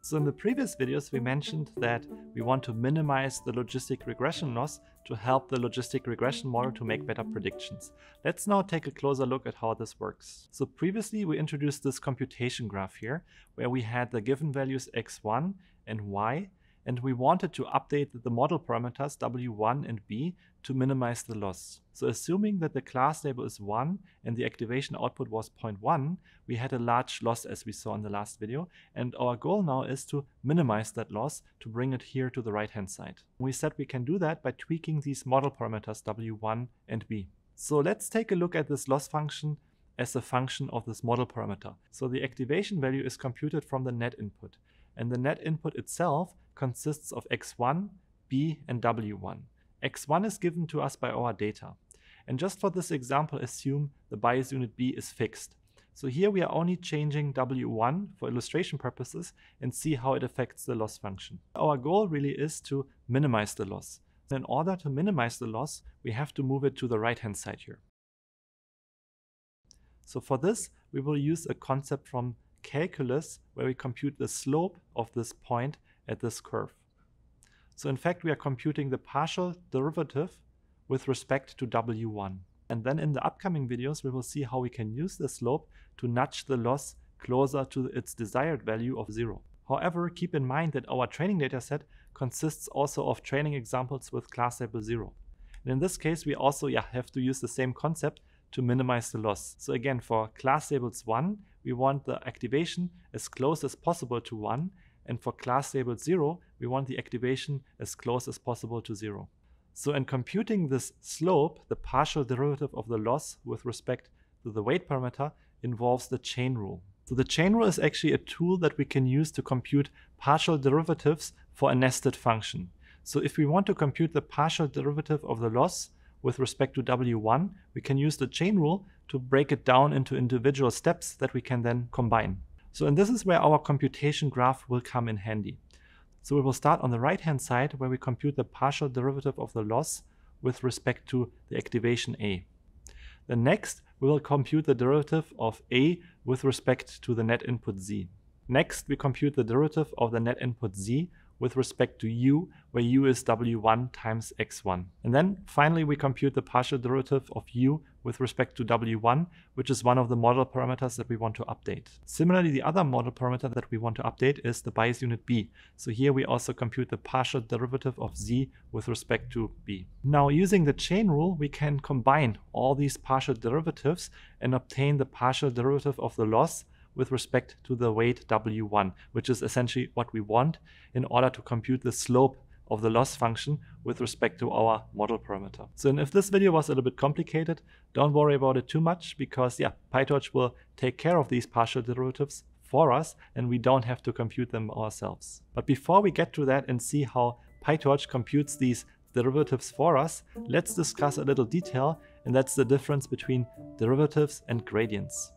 So in the previous videos, we mentioned that we want to minimize the logistic regression loss to help the logistic regression model to make better predictions. Let's now take a closer look at how this works. So previously we introduced this computation graph here, where we had the given values x1 and y, and we wanted to update the model parameters w1 and b to minimize the loss. So assuming that the class label is 1 and the activation output was 0.1, we had a large loss as we saw in the last video, and our goal now is to minimize that loss to bring it here to the right hand side. We said we can do that by tweaking these model parameters w1 and b. So let's take a look at this loss function as a function of this model parameter. So the activation value is computed from the net input, and the net input itself consists of x1, b, and w1. x1 is given to us by our data. And just for this example, assume the bias unit b is fixed. So here we are only changing w1 for illustration purposes and see how it affects the loss function. Our goal really is to minimize the loss. In order to minimize the loss, we have to move it to the right hand side here. So for this, we will use a concept from calculus where we compute the slope of this point at this curve. So in fact, we are computing the partial derivative with respect to W1. And then in the upcoming videos, we will see how we can use the slope to nudge the loss closer to its desired value of zero. However, keep in mind that our training dataset consists also of training examples with class label zero. And in this case, we also yeah, have to use the same concept to minimize the loss. So again, for class labels 1, we want the activation as close as possible to 1 and for class label 0, we want the activation as close as possible to 0. So in computing this slope, the partial derivative of the loss with respect to the weight parameter involves the chain rule. So the chain rule is actually a tool that we can use to compute partial derivatives for a nested function. So if we want to compute the partial derivative of the loss with respect to W1, we can use the chain rule to break it down into individual steps that we can then combine. So and this is where our computation graph will come in handy. So we will start on the right hand side where we compute the partial derivative of the loss with respect to the activation A. Then next we will compute the derivative of A with respect to the net input Z. Next we compute the derivative of the net input Z with respect to u, where u is w1 times x1. And then finally we compute the partial derivative of u with respect to w1, which is one of the model parameters that we want to update. Similarly, the other model parameter that we want to update is the bias unit b. So here we also compute the partial derivative of z with respect to b. Now using the chain rule, we can combine all these partial derivatives and obtain the partial derivative of the loss with respect to the weight W1, which is essentially what we want in order to compute the slope of the loss function with respect to our model parameter. So if this video was a little bit complicated, don't worry about it too much because yeah, PyTorch will take care of these partial derivatives for us and we don't have to compute them ourselves. But before we get to that and see how PyTorch computes these derivatives for us, let's discuss a little detail and that's the difference between derivatives and gradients.